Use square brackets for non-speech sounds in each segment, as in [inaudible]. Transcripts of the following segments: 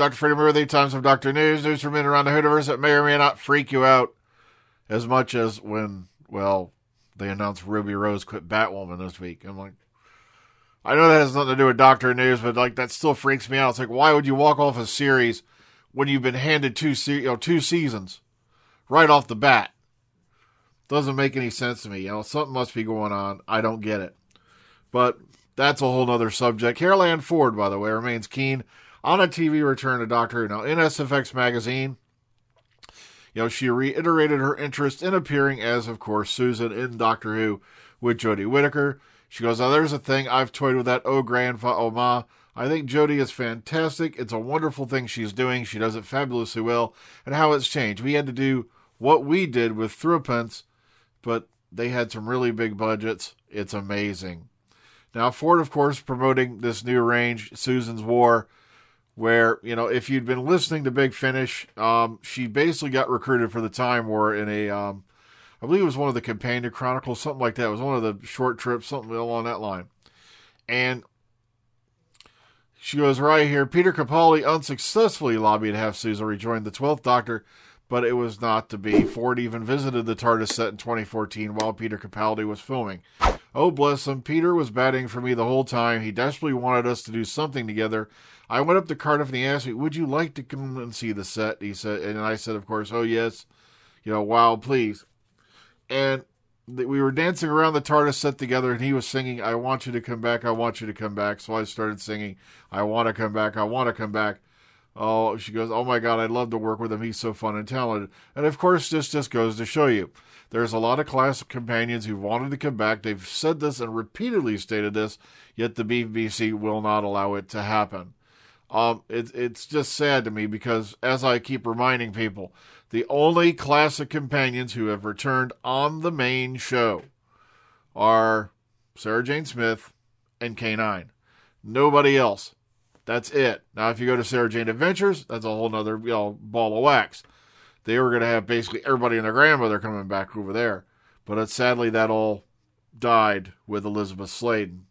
Dr. Freddie Moore, the Times of Dr. News. News from in around the Whoniverse that may or may not freak you out as much as when, well, they announced Ruby Rose quit Batwoman this week. I'm like, I know that has nothing to do with Doctor News, but like that still freaks me out. It's like, why would you walk off a series when you've been handed two, se- you know, two seasons right off the bat? Doesn't make any sense to me. You know, something must be going on. I don't get it. But that's a whole nother subject. Carole Ann Ford, by the way, remains keen on a TV return to Doctor Who. Now, in SFX magazine, you know, she reiterated her interest in appearing as, of course, Susan in Doctor Who with Jodie Whittaker. She goes, Now, there's a thing I've toyed with that, oh, grandpa, oh, ma. I think Jodie is fantastic. It's a wonderful thing she's doing. She does it fabulously well. And how it's changed. We had to do what we did with Threepence but they had some really big budgets. It's amazing. Now, Ford, of course, promoting this new range, Susan's War, where, you know, if you'd been listening to Big Finish, um, she basically got recruited for the Time War in a, um, I believe it was one of the Companion Chronicles, something like that. It was one of the short trips, something along that line. And she goes right here. Peter Capaldi unsuccessfully lobbied to have Susan rejoin the 12th Doctor but it was not to be. Ford even visited the TARDIS set in 2014 while Peter Capaldi was filming. Oh, bless him. Peter was batting for me the whole time. He desperately wanted us to do something together. I went up to Cardiff and he asked me, Would you like to come and see the set? He said, and I said, Of course, oh, yes. You know, wow, please. And we were dancing around the TARDIS set together, and he was singing, I want you to come back, I want you to come back. So I started singing, I want to come back, I want to come back. Oh, she goes, oh my God, I'd love to work with him. He's so fun and talented. And of course, this just goes to show you there's a lot of classic companions who wanted to come back. They've said this and repeatedly stated this, yet the BBC will not allow it to happen. Um, it, it's just sad to me because, as I keep reminding people, the only classic companions who have returned on the main show are Sarah Jane Smith and K9. Nobody else. That's it. Now, if you go to Sarah Jane Adventures, that's a whole nother you know, ball of wax. They were going to have basically everybody and their grandmother coming back over there. But it, sadly, that all died with Elizabeth Sladen.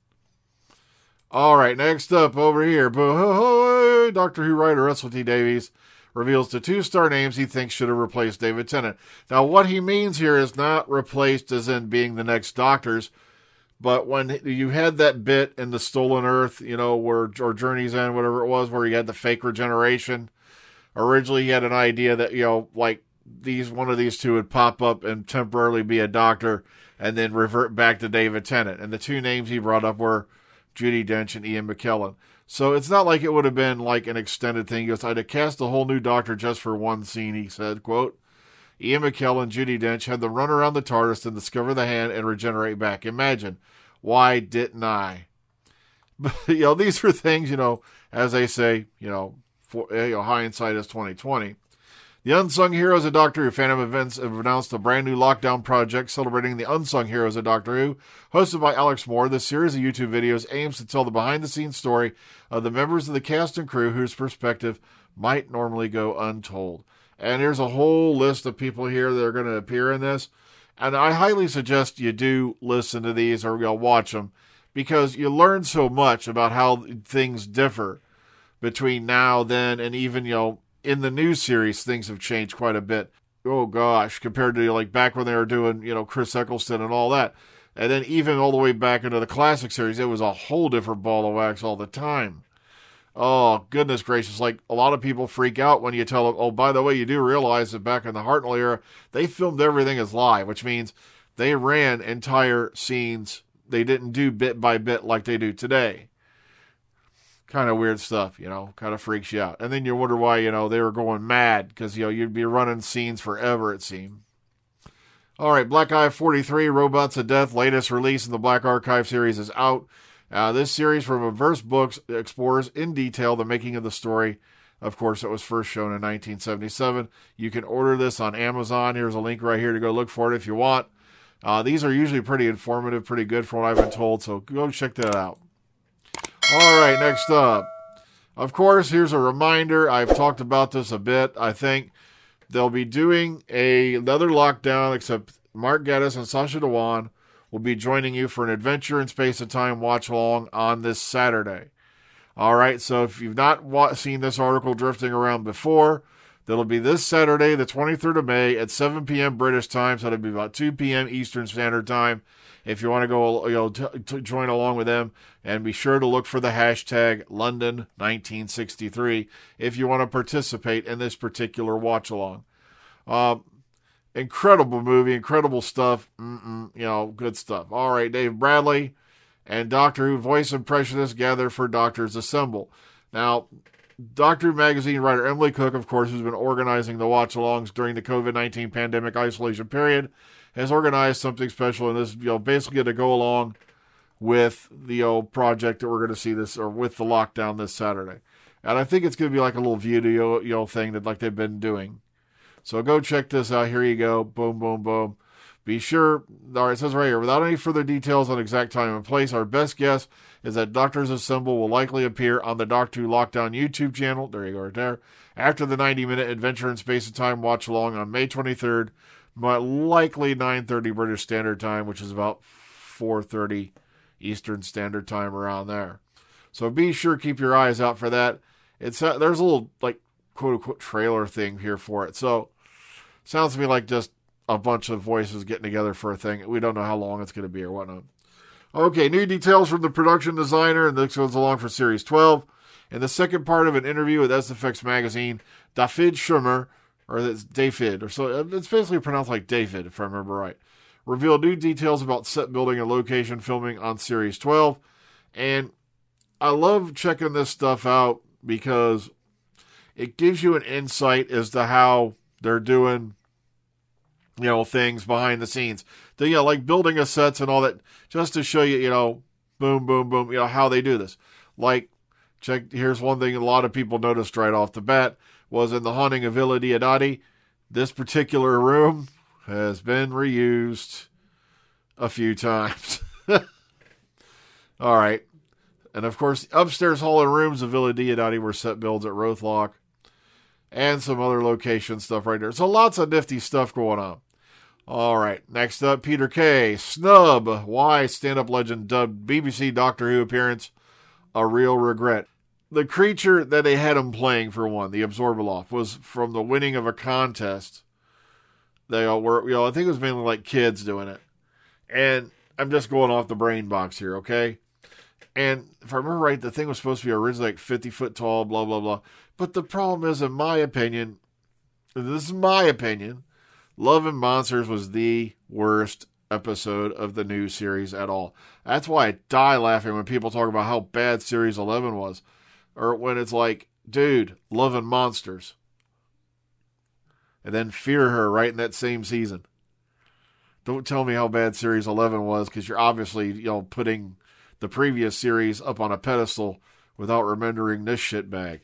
All right, next up over here, Doctor Who writer Russell T Davies reveals the two star names he thinks should have replaced David Tennant. Now, what he means here is not replaced as in being the next Doctors but when you had that bit in the Stolen Earth, you know, where or Journey's End, whatever it was, where you had the fake regeneration, originally he had an idea that you know, like these one of these two would pop up and temporarily be a doctor, and then revert back to David Tennant. And the two names he brought up were Judi Dench and Ian McKellen. So it's not like it would have been like an extended thing. He goes, I'd have cast a whole new doctor just for one scene, he said, quote. Ian McKellen, Judi Dench had them run around the TARDIS and discover the hand and regenerate back. Imagine why didn't I? [laughs] But, you know, these are things, you know, as they say, you know, for, eh, you know, hindsight is 2020. The Unsung Heroes of Doctor Who Fandom Events have announced a brand new lockdown project celebrating the Unsung Heroes of Doctor Who. Hosted by Alex Moore, this series of YouTube videos aims to tell the behind the scenes story of the members of the cast and crew whose perspective might normally go untold. And there's a whole list of people here that are going to appear in this. And I highly suggest you do listen to these or you'll watch them because you learn so much about how things differ between now, then, and even, you know, in the new series, things have changed quite a bit. Oh gosh, compared to like back when they were doing, you know, Chris Eccleston and all that. And then even all the way back into the classic series, it was a whole different ball of wax all the time. Oh, goodness gracious. Like, a lot of people freak out when you tell them, oh, by the way, you do realize that back in the Hartnell era, they filmed everything as live, which means they ran entire scenes. They didn't do bit by bit like they do today. Kind of weird stuff, you know, kind of freaks you out. And then you wonder why, you know, they were going mad because, you know, you'd be running scenes forever, it seemed. All right, Black Eye 43, Robots of Death, latest release in the Black Archive series is out. Uh, this series from Obverse Books explores in detail the making of the story. Of course, it was first shown in 1977. You can order this on Amazon. Here's a link right here to go look for it if you want. Uh, these are usually pretty informative, pretty good from what I've been told, so go check that out. All right, next up. Of course, here's a reminder. I've talked about this a bit. I think they'll be doing a, another lockdown, except Mark Gatiss and Sacha Dhawan will be joining you for an adventure in space and time watch along on this Saturday. All right, so if you've not wa- seen this article drifting around before, that'll be this Saturday, the 23rd of May at 7 p.m. British time, so it'll be about 2 p.m. Eastern Standard Time. If you want to go, you know, t- t- join along with them, and be sure to look for the hashtag London 1963 if you want to participate in this particular watch along. Um, incredible movie, incredible stuff. Mm-mm, you know, good stuff. All right, Dave Bradley and Doctor Who voice impressionists gather for Doctors Assemble. Now, Doctor Who magazine writer Emily Cook, of course, who's been organizing the watch alongs during the COVID 19 pandemic isolation period, has organized something special, and this, you know, basically to go along with the old project that we're going to see this, or with the lockdown this Saturday. And I think it's going to be like a little video, you know, thing that like they've been doing. So go check this out. Here you go. Boom, boom, boom. Be sure, all right, it says right here, without any further details on exact time and place, our best guess is that Doctors Assemble will likely appear on the Doctor Who Lockdown YouTube channel. There you go, right there. After the 90 minute adventure in space and time watch along on May 23rd, likely 9:30 British Standard Time, which is about 4:30 Eastern Standard Time around there. So be sure keep your eyes out for that. It's uh, there's a little like quote unquote trailer thing here for it. So sounds to me like just a bunch of voices getting together for a thing. We don't know how long it's going to be or whatnot. Okay, new details from the production designer, and this goes along for Series 12. In the second part of an interview with SFX magazine, David Shurmer, or that's David, or so uh, it's basically pronounced like David, if I remember right, revealed new details about set building and location filming on Series 12. And I love checking this stuff out because it gives you an insight as to how they're doing you know things behind the scenes. The, you know like building a sets and all that just to show you you know boom boom boom you know how they do this. Like check here's one thing a lot of people noticed right off the bat was in the haunting of Villa Diodati this particular room has been reused a few times [laughs] all right and of course upstairs hall and rooms of Villa Diodati were set builds at Roath Lock and some other location stuff right there. So lots of nifty stuff going on. All right, next up, Peter Kay. Snub. Why stand up legend dubbed BBC Doctor Who appearance a real regret? The creature that they had him playing for one, the Abzorbaloff, was from the winning of a contest. They all were, you know, I think it was mainly like kids doing it. And I'm just going off the brain box here, okay? And if I remember right, the thing was supposed to be originally like 50 foot tall, blah, blah, blah. But the problem is, in my opinion, this is my opinion, Love and Monsters was the worst episode of the new series at all. That's why I die laughing when people talk about how bad Series 11 was. Or when it's like, dude, Love and Monsters. And then Fear Her right in that same season. Don't tell me how bad Series 11 was because you're obviously, you know, putting the previous series up on a pedestal without remembering this shit bag.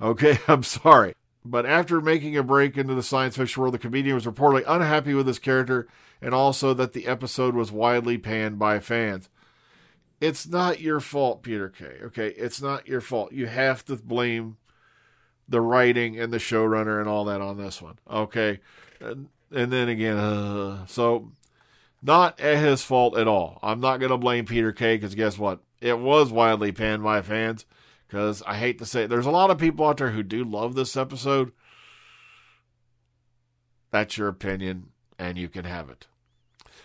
Okay, [laughs] I'm sorry. But after making a break into the science fiction world, the comedian was reportedly unhappy with his character and also that the episode was widely panned by fans. It's not your fault, Peter Kay. Okay, it's not your fault. You have to blame the writing and the showrunner and all that on this one. Okay, and, and then again, uh, so not at his fault at all. I'm not going to blame Peter Kay because guess what? It was widely panned by fans because I hate to say it, there's a lot of people out there who do love this episode. That's your opinion, and you can have it.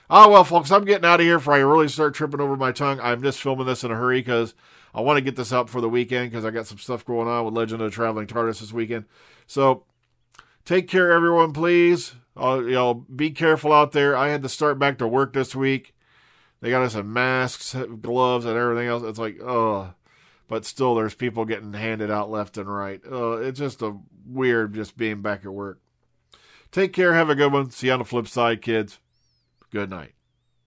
Oh, well, folks, I'm getting out of here before I really start tripping over my tongue. I'm just filming this in a hurry because I want to get this out for the weekend because I got some stuff going on with Legend of the Traveling TARDIS this weekend. So take care, everyone, please. You know, be careful out there. I had to start back to work this week. They got us some masks, gloves, and everything else. It's like, oh, but still, there's people getting handed out left and right. Uh, it's just a weird just being back at work. Take care. Have a good one. See you on the flip side, kids. Good night.